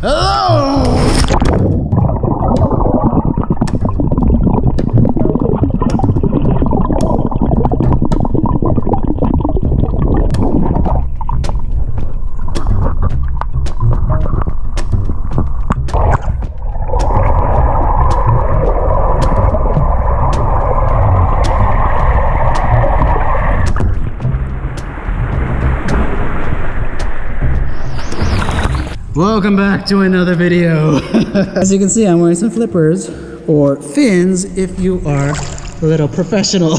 Hello! Welcome back to another video. As you can see, I'm wearing some flippers or fins if you are a little professional.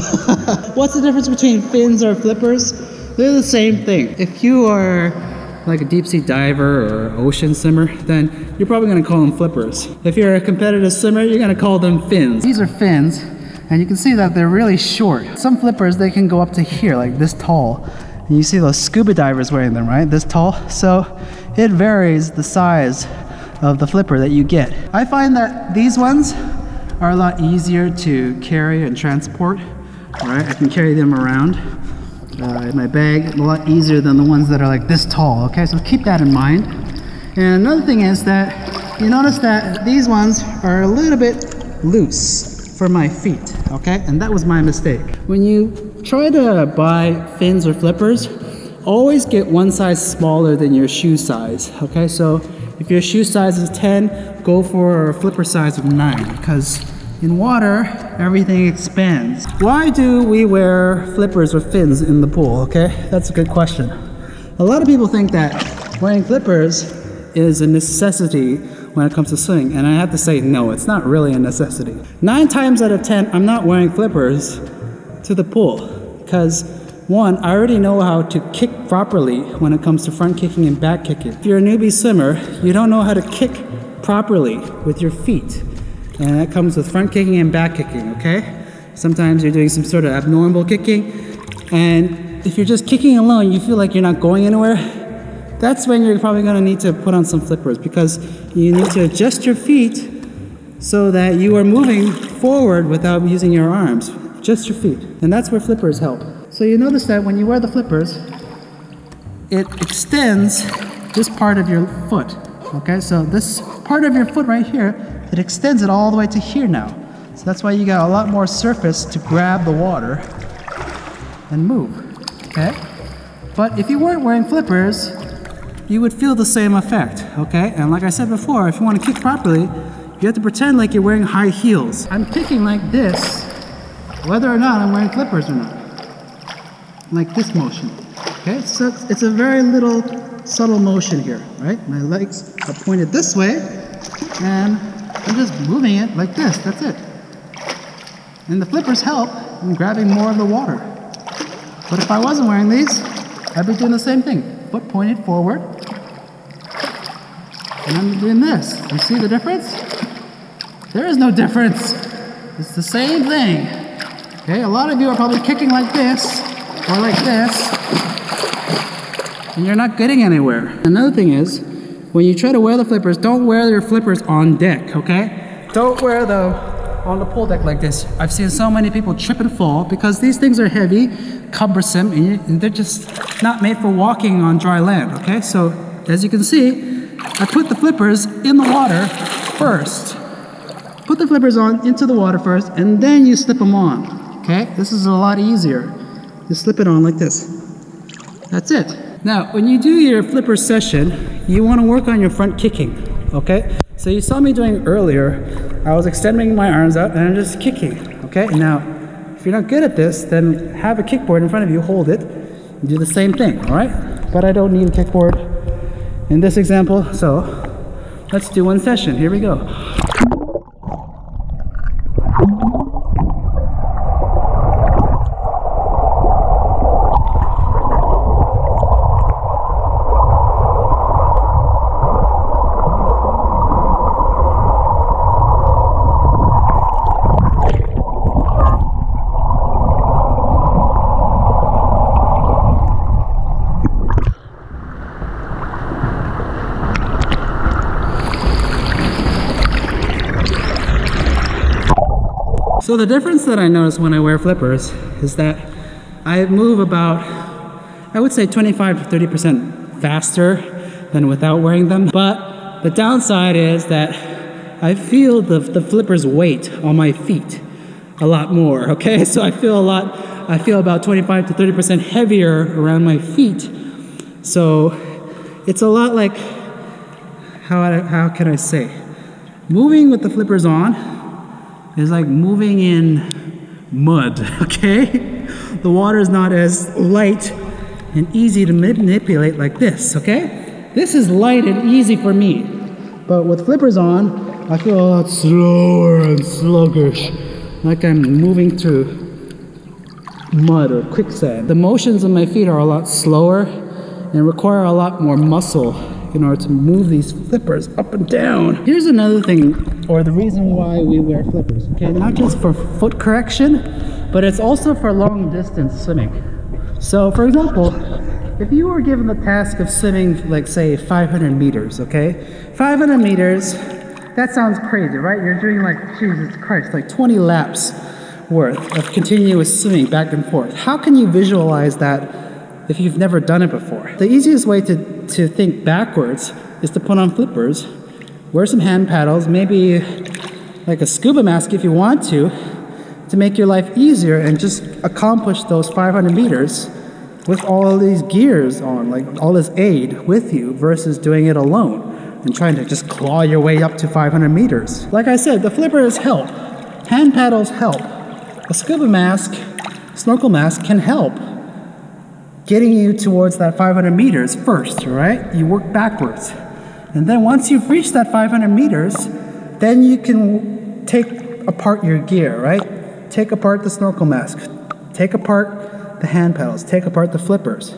What's the difference between fins or flippers? They're the same thing. If you are like a deep sea diver or ocean swimmer, then you're probably gonna call them flippers. If you're a competitive swimmer, you're gonna call them fins. These are fins, and you can see that they're really short. Some flippers, they can go up to here, like this tall. And you see those scuba divers wearing them, right? This tall. So it varies the size of the flipper that you get. I find that these ones are a lot easier to carry and transport. All right, I can carry them around uh, in my bag a lot easier than the ones that are like this tall. Okay, so keep that in mind. And another thing is that you notice that these ones are a little bit loose for my feet. Okay, and that was my mistake. When you try to buy fins or flippers, always get one size smaller than your shoe size. Okay, so if your shoe size is 10, go for a flipper size of 9 because in water, everything expands. Why do we wear flippers or fins in the pool? Okay, that's a good question. A lot of people think that wearing flippers is a necessity when it comes to swimming, and I have to say, no, it's not really a necessity. Nine times out of 10, I'm not wearing flippers to the pool because one, I already know how to kick properly when it comes to front kicking and back kicking. If you're a newbie swimmer, you don't know how to kick properly with your feet. And that comes with front kicking and back kicking, okay? Sometimes you're doing some sort of abnormal kicking, and if you're just kicking alone, you feel like you're not going anywhere. That's when you're probably gonna need to put on some flippers because you need to adjust your feet so that you are moving forward without using your arms, just your feet. And that's where flippers help. So you notice that when you wear the flippers, it extends this part of your foot. Okay, so this part of your foot right here, it extends it all the way to here now. So that's why you got a lot more surface to grab the water and move. Okay? But if you weren't wearing flippers, you would feel the same effect. Okay? And like I said before, if you want to kick properly, you have to pretend like you're wearing high heels. I'm kicking like this, whether or not I'm wearing flippers or not like this motion. Okay, so it's a very little subtle motion here, right? My legs are pointed this way, and I'm just moving it like this, that's it. And the flippers help in grabbing more of the water. But if I wasn't wearing these, I'd be doing the same thing. Foot pointed forward, and I'm doing this. You see the difference? There is no difference. It's the same thing. Okay, a lot of you are probably kicking like this, or like this, and you're not getting anywhere. Another thing is, when you try to wear the flippers, don't wear your flippers on deck, okay? Don't wear them on the pool deck like this. I've seen so many people trip and fall because these things are heavy, cumbersome, and, they're just not made for walking on dry land, okay? So, as you can see, I put the flippers in the water first. Put the flippers on into the water first, and then you slip them on, okay? This is a lot easier. You slip it on like this. That's it. Now, when you do your flipper session, you want to work on your front kicking, okay? So you saw me doing earlier, I was extending my arms out and I'm just kicking, okay? Now, if you're not good at this, then have a kickboard in front of you, hold it, and do the same thing, all right? But I don't need a kickboard in this example, so let's do one session. Here we go. So the difference that I notice when I wear flippers is that I move about, I would say 25 to 30% faster than without wearing them. But the downside is that I feel the, the flipper's weight on my feet a lot more, okay? So I feel a lot, I feel about 25 to 30% heavier around my feet. So it's a lot like, how, how can I say? Moving with the flippers on is like moving in mud, okay? The water is not as light and easy to manipulate like this, okay? This is light and easy for me. But with flippers on, I feel a lot slower and sluggish, like I'm moving through mud or quicksand. The motions of my feet are a lot slower and require a lot more muscle in order to move these flippers up and down. Here's another thing, or the reason why we wear flippers, okay? Not just for foot correction, but it's also for long distance swimming. So for example, if you were given the task of swimming, like say 500 meters, okay? 500 meters, that sounds crazy, right? You're doing like, Jesus Christ, like 20 laps worth of continuous swimming back and forth. How can you visualize that if you've never done it before. The easiest way to, to think backwards is to put on flippers, wear some hand paddles, maybe like a scuba mask if you want to, to make your life easier and just accomplish those 500 meters with all these gears on, like all this aid with you versus doing it alone and trying to just claw your way up to 500 meters. Like I said, the flippers help. Hand paddles help. A scuba mask, snorkel mask can help getting you towards that 500 meters first, right? You work backwards. And then once you've reached that 500 meters, then you can take apart your gear, right? Take apart the snorkel mask, take apart the hand paddles, take apart the flippers.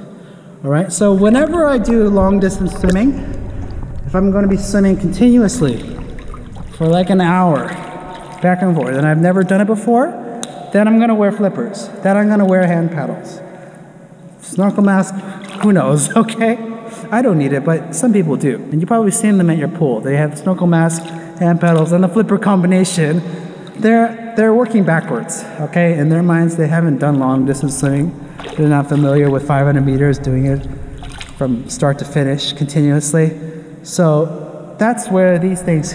All right, so whenever I do long distance swimming, if I'm going to be swimming continuously for like an hour, back and forth, and I've never done it before, then I'm going to wear flippers. Then I'm going to wear hand paddles. Snorkel mask, who knows, okay? I don't need it, but some people do. And you've probably seen them at your pool. They have snorkel mask, hand paddles, and the flipper combination. They're, they're working backwards, okay? In their minds, they haven't done long distance swimming. They're not familiar with 500 meters, doing it from start to finish continuously. So that's where these things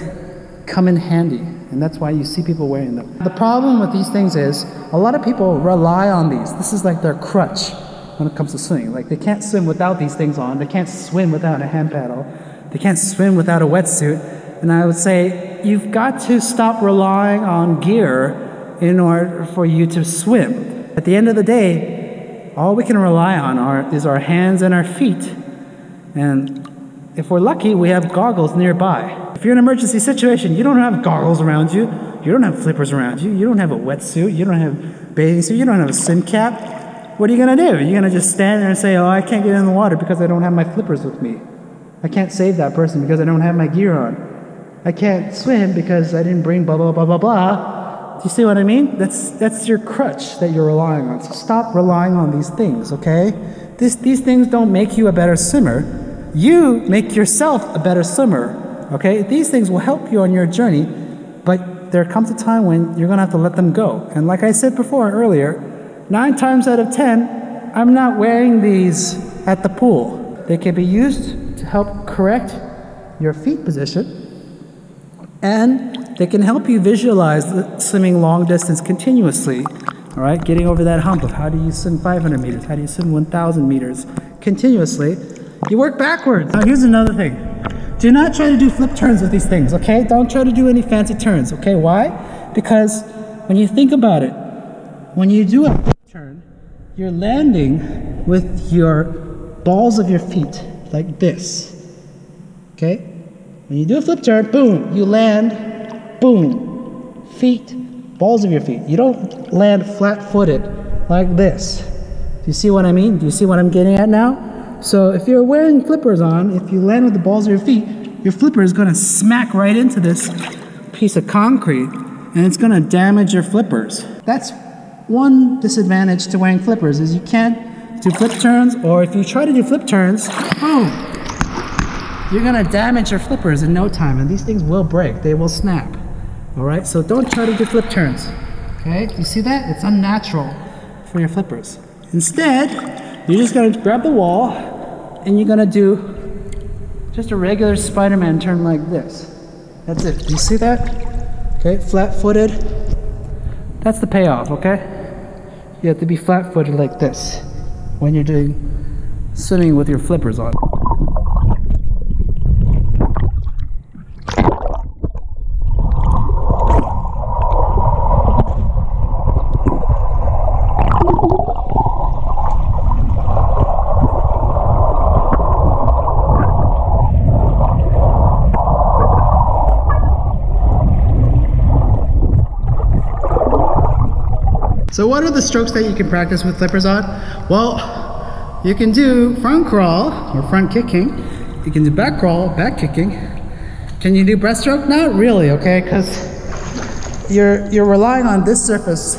come in handy. And that's why you see people wearing them. The problem with these things is a lot of people rely on these. This is like their crutch when it comes to swimming. Like they can't swim without these things on. They can't swim without a hand paddle. They can't swim without a wetsuit. And I would say you've got to stop relying on gear in order for you to swim. At the end of the day, all we can rely on are, is our hands and our feet. And if we're lucky, we have goggles nearby. If you're in an emergency situation, you don't have goggles around you. You don't have flippers around you. You don't have a wetsuit. You don't have bathing suit. You don't have a swim cap what are you going to do? Are You're going to just stand there and say, oh, I can't get in the water because I don't have my flippers with me. I can't save that person because I don't have my gear on. I can't swim because I didn't bring blah, blah, blah, blah, blah. Do you see what I mean? That's, that's your crutch that you're relying on. So stop relying on these things, okay? This, these things don't make you a better swimmer. You make yourself a better swimmer, okay? These things will help you on your journey, but there comes a time when you're going to have to let them go. And like I said before earlier, Nine times out of ten, I'm not wearing these at the pool. They can be used to help correct your feet position, and they can help you visualize swimming long distance continuously. All right, getting over that hump of how do you swim 500 meters, how do you swim 1,000 meters continuously. You work backwards. Now, here's another thing. Do not try to do flip turns with these things, okay? Don't try to do any fancy turns, okay? Why? Because when you think about it, when you do a turn, you're landing with your balls of your feet like this. Okay? When you do a flip turn, boom, you land, boom, feet, balls of your feet. You don't land flat footed like this. Do you see what I mean? Do you see what I'm getting at now? So if you're wearing flippers on, if you land with the balls of your feet, your flipper is to smack right into this piece of concrete and it's to damage your flippers. That's one disadvantage to wearing flippers is you can't do flip turns, or if you try to do flip turns, boom, you're gonna damage your flippers in no time, and these things will break, they will snap. All right, so don't try to do flip turns. Okay, you see that? It's unnatural for your flippers. Instead, you're just gonna grab the wall and you're gonna do just a regular Spider-Man turn like this. That's it. Do you see that? Okay, flat-footed. That's the payoff, okay? You have to be flat-footed like this when you're doing swimming with your flippers on. So what are the strokes that you can practice with flippers on? Well, you can do front crawl or front kicking. You can do back crawl, back kicking. Can you do breaststroke? Not really, okay? Because you're you're relying on this surface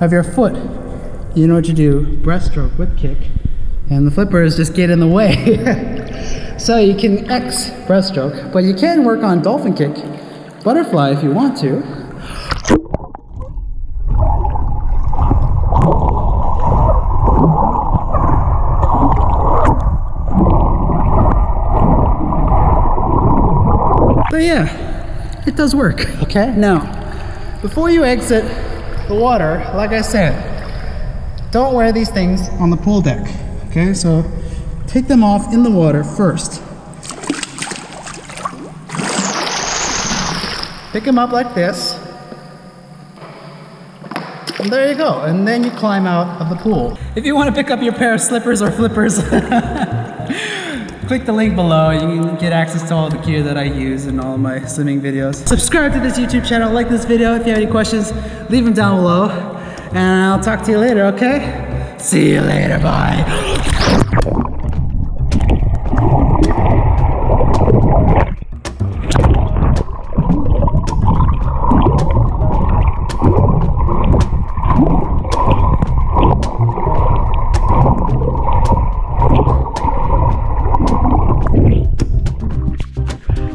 of your foot. You know what you do? Breaststroke, whip kick, and the flippers just get in the way. so you can X breaststroke, but you can work on dolphin kick, butterfly if you want to. So yeah, it does work, okay? Now, before you exit the water, like I said, don't wear these things on the pool deck, okay? So take them off in the water first. Pick them up like this. And there you go. And then you climb out of the pool. If you want to pick up your pair of slippers or flippers, click the link below. You can get access to all the gear that I use in all my swimming videos. Subscribe to this YouTube channel, like this video. If you have any questions, leave them down below. And I'll talk to you later, okay? See you later, bye.